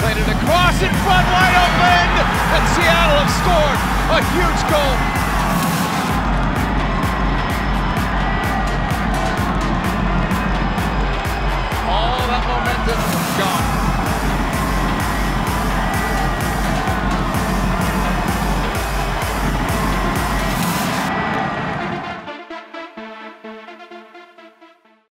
Played it across in front, wide open, and Seattle have scored a huge goal. All that momentum gone.